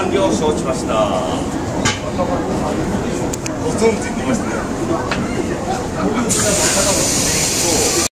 完了承知しました。ご存知ってましたね。